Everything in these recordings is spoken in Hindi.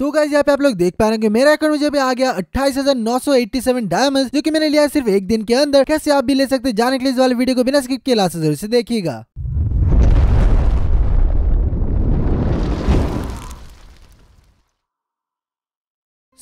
तो गाइज़ यहाँ पे आप लोग देख पा रहे हैं कि मेरा अकाउंट मुझे आ गया अट्ठाईस हज़ार नौ सौ एट्टी सेवन डायमंड जो कि मैंने लिया सिर्फ़ एक दिन के अंदर। कैसे आप भी ले सकते हैं, जाने के लिए इस वाले वीडियो को बिना स्किप के लास्ट ज़रूर से देखिएगा।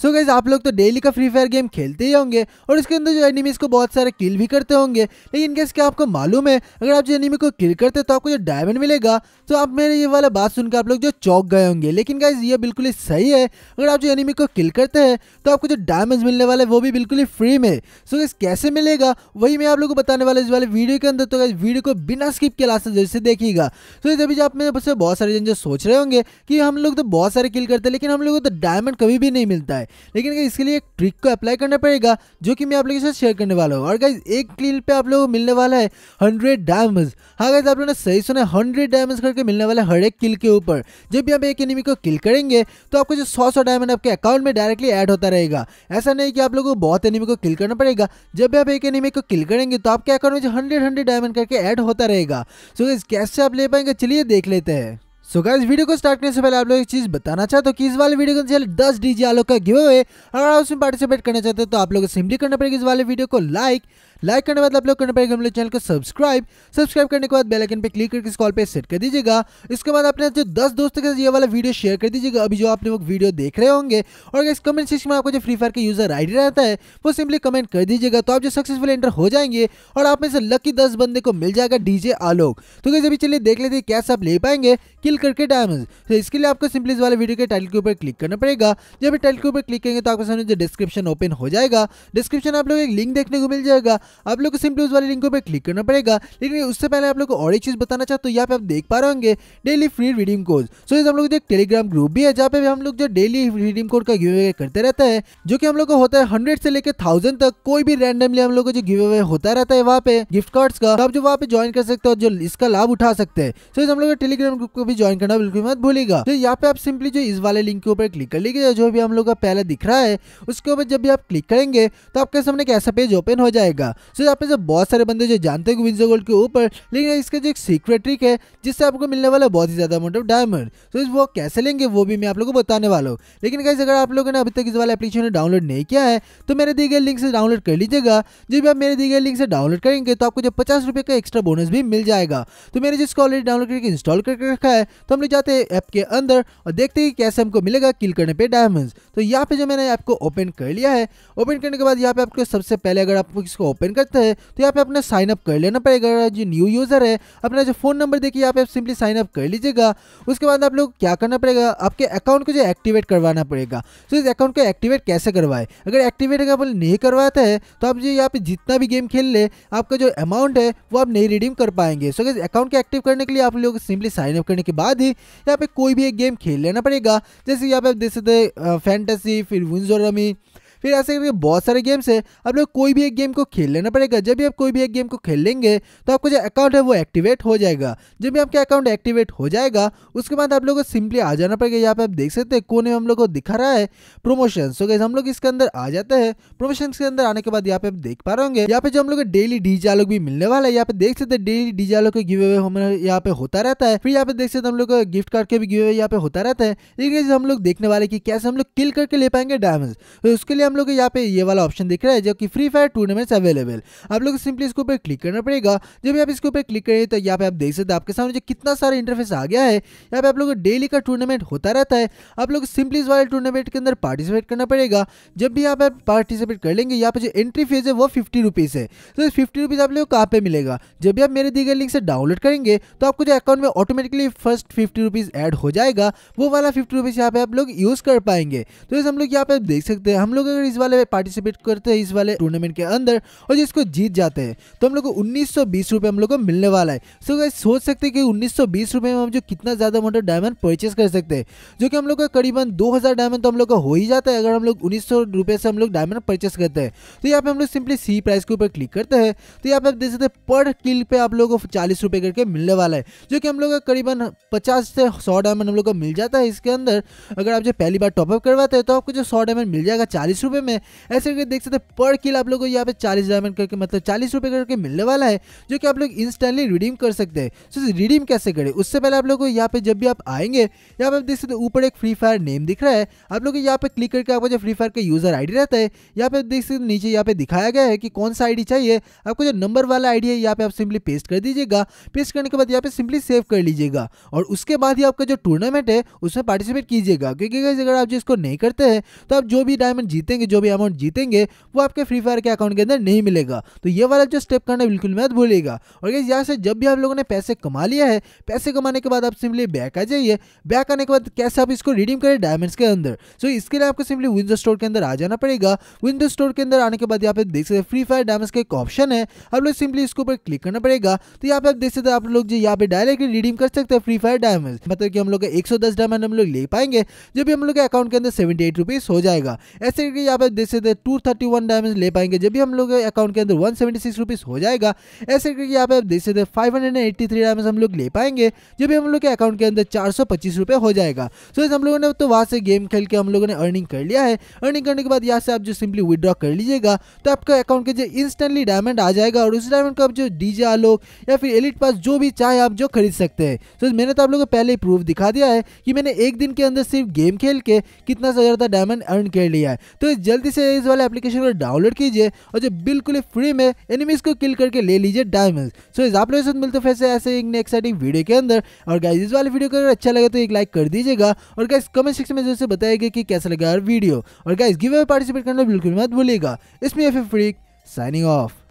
सो so गाइज़ आप लोग तो डेली का फ्री फायर गेम खेलते ही होंगे और इसके अंदर जो एनिमीज को बहुत सारे किल भी करते होंगे। लेकिन गैस क्या आपको मालूम है, अगर आप जो एनिमी को किल करते हैं तो आपको जो डायमंड मिलेगा। तो आप मेरे ये वाला बात सुनकर आप लोग जो चौक गए होंगे। लेकिन गाइज़ ये बिल्कुल ही सही है। अगर आप जो एनिमी को किल करते हैं तो आपको जो डायमंड मिलने वाला है वो भी बिल्कुल ही फ्री में। सो गैस कैसे मिलेगा, वही मैं आप लोग को बताने वाला इस वाले वीडियो के अंदर। तो गाइज़ वीडियो को बिना स्किप के लास्ट जैसे देखिएगा। तो जब आप मेरे बहुत सारे जन जो सोच रहे होंगे कि हम लोग तो बहुत सारे किल करते हैं, लेकिन हम लोग को तो डायमंड कभी भी नहीं मिलता है। लेकिन इसके लिए एक ट्रिक को अप्लाई करना पड़ेगा, जो कि मैं आप लोगों के साथ शेयर करने वाला हूँ। और गाइज़ एक किल पे आप लोगों को मिलने वाला है हंड्रेड डायमंड हाँ गाइज़ आप लोगों ने सही सुना हंड्रेड डायमंड करके मिलने वाला है हर एक किल के ऊपर। जब भी आप एक एनिमी को किल करेंगे तो आपको जो सौ सौ डायमंड आपके अकाउंट में डायरेक्टली ऐड होता रहेगा। ऐसा नहीं कि आप लोगों को बहुत एनिमी को किल करना पड़ेगा। जब भी आप एक एनिमी को किल करेंगे तो आपके अकाउंट में जो हंड्रेड हंड्रेड डायमंड करके ऐड होता रहेगा। सो कैसे आप ले पाएँगे? चलिए देख लेते हैं। सो so गाइस वीडियो को स्टार्ट करने से पहले आप लोग एक चीज़ बताना चाहते हो कि इस वाले वीडियो को दस डीजे आलोक का गिव अवे अगर आप उसमें पार्टिसिपेट करना चाहते हो तो आप लोग सिंपली करना पड़ेगा इस वाले वीडियो को लाइक लाइक करने के बाद आप लोग करना पड़ेगा हम लोग चैनल को सब्सक्राइब सब्सक्राइब करने के बाद बेल आइकन पे क्लिक करके इस कॉल पे सेट कर दीजिएगा। इसके बाद अपने जो दस दोस्तों के साथ ये वाला वीडियो शेयर कर दीजिएगा। अभी जो आप लोग वीडियो देख रहे होंगे, और इस कमेंट सेक्शन में आपको जो फ्री फायर का यूज़र आईडी रहता है, वो सिंपली कमेंट कर दीजिएगा तो आप जो सक्सेसफुल एंटर हो जाएँगे, और आप में से लकी दस बंदे को मिल जाएगा डीजे आलोक। तो कैसे अभी चलिए देख लेते कैसे आप ले पाएँगे। किल करके डायमंड तो इसके लिए आपको सिंपली इस वाले वीडियो के टाइटल के ऊपर क्लिक करना पड़ेगा। जब टाइटल के ऊपर क्लिक करेंगे तो आपके सामने जो डिस्क्रिप्शन ओपन हो जाएगा। डिस्क्रिप्शन आप लोग एक लिंक देखने को मिल जाएगा। आप लोग को सिंपली उस वाले लिंक पर क्लिक करना पड़ेगा। लेकिन उससे पहले आप लोग को और एक चीज़ बताना चाहते तो यहाँ पे आप देख पा रहे होंगे daily free redeem code so हम लोग एक टेलीग्राम ग्रुप भी है, जहाँ पे हम लोग जो डेली रिडीम कोड का गिव अवे करते रहता है, जो कि हम लोग को होता है हंड्रेड से लेकर थाउज़ेंड तक कोई भी रैंडमली हम लोग को जो गिव अवे होता रहता है वहाँ पे गिफ्ट कार्ड्स का तो आप जो वहाँ पे ज्वाइन कर सकते हो जो इसका लाभ उठा सकते हैं। सो इस हम लोग टेलीग्राम ग्रुप को भी ज्वाइन करना बिल्कुल मत भूलेगा तो यहाँ पे आप सिंपली जो इस वाले लिंक के ऊपर क्लिक कर लीजिए, जो भी हम लोग का पहले दिख रहा है, उसके ऊपर जब भी आप क्लिक करेंगे तो आपके सामने एक ऐसा पेज ओपन हो जाएगा। सो यहाँ पे जो बहुत सारे बंदे जो जानते हैं विंजो गोल्ड के ऊपर, लेकिन इसका जो एक सीक्रेट ट्रिक है, जिससे आपको मिलने वाला बहुत ही ज़्यादा अमाउंट ऑफ़ डायमंड तो वो कैसे लेंगे, वो भी मैं आप लोगों को बताने वाला हूँ। लेकिन कैसे अगर आप लोगों ने अभी तक इस वाले एप्लीकेशन डाउनलोड नहीं किया है तो मेरे दिए गए लिंक से डाउनलोड कर लीजिएगा। जब भी आप मेरे दिए गए लिंक से डाउनलोड करेंगे तो आपको जो पचास का एक्स्ट्रा बोनस भी मिल जाएगा। तो मैंने जिसको ऑलरेडी डाउनलोड करके इंस्टॉल करके रखा है तो हम लोग जाते हैं ऐप के अंदर और देखते हैं कैसे हमको मिलेगा किल करने पे डायमंड्स तो यहाँ पे जो मैंने ऐप को ओपन कर लिया है ओपन करने के बाद यहाँ पे आपको सबसे पहले अगर आप इसको ओपन करते हैं तो यहाँ पे अपने साइन अप कर लेना पड़ेगा। जो न्यू यूज़र है, अपना जो फ़ोन नंबर देखिए, यहाँ पे आप सिंपली साइन अप कर लीजिएगा। उसके बाद आप लोग क्या करना पड़ेगा? आपके अकाउंट को जो एक्टिवेट करवाना पड़ेगा। तो इस अकाउंट को एक्टिवेट कैसे करवाए? अगर एक्टिवेट अगर नहीं करवाता है तो आप जो यहाँ पे जितना भी गेम खेल ले, आपका जो अमाउंट है, वो आप नहीं रिडीम कर पाएँगे। सो अकाउंट को एक्टिव करने के लिए आप लोग सिंपली साइन अप करने के बाद ही यहाँ पे कोई भी एक गेम खेल लेना पड़ेगा। जैसे यहाँ पे आप देख सकते हैं फैंटेसी फिर विंजोरमी फिर ऐसे करके बहुत सारे गेम्स है। आप लोग कोई भी एक गेम को खेल लेना पड़ेगा। जब भी आप कोई भी एक गेम को खेल लेंगे तो आपको जो अकाउंट है वो एक्टिवेट हो जाएगा। जब भी आपका अकाउंट एक्टिवेट हो जाएगा, उसके बाद आप लोग को सिंपली आ जाना पड़ेगा। यहाँ पे आप देख सकते हैं कोने हम लोग को दिखा रहा है। प्रोमोशन सो गए हम लोग इसके अंदर आ जाते हैं। प्रोमोशन के अंदर आने के बाद यहाँ पे आप देख पा रहे होंगे। यहाँ पे जो हम लोग डेली डीजे आलोक भी मिलने वाला है। यहाँ पे देख सकते हैं डेली डीजे आलोक का गिव अवे यहाँ पे होता रहता है। फिर यहाँ पे देख सकते हम लोग गिफ्ट कार्ड के भी गिव अवे यहाँ पे होता रहता है। लेकिन हम लोग देखने वाले की कैसे हम लोग किल करके ले पाएँगे डायमंड तो उसके लिए हम लोग यहाँ पे ये वाला ऑप्शन दिख रहा है जो कि फ्री फायर टूर्नामेंट्स अवेलेबल आप लोग सिंपली इसके ऊपर क्लिक करना पड़ेगा। जब आप इसके ऊपर क्लिक करें तो यहाँ पे आप देख सकते हैं आपके सामने जो कितना सारा इंटरफेस आ गया है, यहाँ पे आप लोग डेली का टूर्नामेंट होता रहता है। आप लोग सिंपली इस वाले टूर्नामेंट के अंदर पार्टिसिपेट करना पड़ेगा। जब भी आप पार्टिसिपेट कर लेंगे, यहाँ पे जो एंट्री फ़ीस है वो फिफ्टी रुपीज़ है। तो फिफ्टी रुपीज़ आप लोग कहाँ पे मिलेगा? जब भी आप मेरे दी गए लिंक से डाउनलोड करेंगे तो आपको जो अकाउंट में automatically first fifty rupees add हो जाएगा, वो वाला फिफ्टी रुपीज़ यहाँ पे आप लोग यूज़ कर पाएँगे। तो इस हम लोग यहाँ पे देख सकते हैं, हम लोग अगर इस वाले पार्टिसिपेट करते हैं इस वाले टूर्नामेंट के अंदर और जिसको जीत जाते हैं तो हम लोग को उन्नीस सौ हम लोग को मिलने वाला है। सो so, सोच सकते हैं कि उन्नीस सौ में हम जो कितना ज़्यादा ऑफ़ डायमंड परचेज कर सकते हैं जो कि हम लोग का करीबन दो हज़ार डायमंड तो हम लोग का हो ही जाता है अगर हम लोग उन्नीस सौ रुपये से हम लोग डायमंड परचेस करते हैं। तो यहाँ पे हम लोग सिंपली सी प्राइस के ऊपर क्लिक करते हैं। तो यहाँ पे आप देख सकते हैं पर किल पे आप लोगों को चालीस रुपये करके मिलने वाला है जो कि हम लोग का करीबन पचास से सौ डायमंड हम लोग को मिल जाता है इसके अंदर। अगर आप जो पहली बार टॉपअप करवाते हैं तो आपको जो सौ डायमंड मिल जाएगा चालीस रुपए में। ऐसे करके देख सकते पर किल आप लोग को यहाँ पे चालीस डायमंड करके मतलब चालीस रुपए करके मिलने वाला है, जो कि आप लोग इंस्टेंटली रिडीम कर सकते हैं। रिडीम कैसे करें? उससे पहले आप लोग को यहाँ पे जब भी आप आएँगे, यहाँ पे देख सकते ऊपर एक फ्री फायर नेम दिख रहा है। आप लोग यहाँ पे क्लिक करके आपको जो फ्री फायर का यूज़र आईडी रहता है, यहाँ पे देख सकते नीचे यहाँ पे दिखाया गया है कि कौन सा आईडी चाहिए। आपको जो नंबर वाला आईडी है, यहाँ पे आप सिंपली पेस्ट कर दीजिएगा। पेस्ट करने के बाद यहाँ पे सिंपली सेव कर लीजिएगा। और उसके बाद ही आपका जो टूर्नामेंट है, उसमें पार्टिसिपेट कीजिएगा। क्योंकि अगर आप जिसको नहीं करते हैं तो आप जो भी डायमंड जीतेंगे जो भी अमाउंट जीतेंगे, वो आपके फ्री फायर के अकाउंट के अंदर नहीं मिलेगा। तो ये वाला जो स्टेप करना बिल्कुल मत भूलिएगा। और यहाँ से जब भी आप लोगों ने पैसे कमा लिया है, पैसे कमाने के बाद आप सिंपली बैक आ जाइए। बैक आने के बाद कैसे आप इसको रिडीम करें? डायमंड्स के अंदर। सो इसके लिए आपको सिंपली विंडो स्टोर के अंदर आ जाना पड़ेगा। विंडो स्टोर के अंदर आने के बाद यहाँ पे देख सकते फ्री फायर डायमंड्स का एक ऑप्शन है। आप लोग सिंपली इसके ऊपर क्लिक करना पड़ेगा। तो यहाँ पे आप देख सकते आप लोग जो यहाँ पे डायरेक्टली रिडीम कर सकते हैं फ्री फायर डायमंड मतलब कि हम लोग एक सौ डायमंड हम लोग ले पाएँगे जब भी हम लोग के अकाउंट के अंदर सेवेंटी एट हो जाएगा। ऐसे करके यहाँ पे देख सकते टू थर्टी वन डायमंड ले पाएँगे। जब भी हम लोग अकाउंट के अंदर वन सेवेंटी सिक्स हो जाएगा, ऐसे करके यहाँ पे आप देख सकते five hundred eighty three diamond हम लोग ले पाएँगे। जब भी हम लोग के अकाउंट के अंदर चार सौ पच्चीस रुपये हो जाएगा। सो हम लोगों ने तो वहाँ से गेम खेल के हम लोगों ने अर्निंग कर लिया है। अर्निंग करने के बाद यहाँ से आप जो सिंपली विदड्रॉ कर लीजिएगा तो आपका अकाउंट के जो इंस्टेंटली डायमंड आ जाएगा और उस डायमंड को आप जो डीजे आलोक या फिर एलिट पास जो भी चाहे आप जो खरीद सकते हैं। तो मैंने तो आप लोगों को पहले ही प्रूफ दिखा दिया है कि मैंने एक दिन के अंदर सिर्फ़ गेम खेल के कितना सा ज़्यादा डायमंड अर्न कर लिया है। तो जल्दी से इस वाले एप्लीकेशन को डाउनलोड कीजिए और जो बिल्कुल ही फ्री में एनिमीज को किल करके ले लीजिए डायमंड सो इस आप लोगों से मिलते फिर से ऐसे एक एक्साइटिंग वीडियो के अंदर। और गाइज़ इस वाले वीडियो को अगर अच्छा लगे तो एक लाइक कर दीजिएगा। और गाइज़ कमेंट सेक्शन में जैसे बताएगा कि कैसा लगा वीडियो और गाइज़ गिव पार्टिसिपेट करना बिल्कुल मत भूलिएगा। इसमें फ्री साइनिंग ऑफ़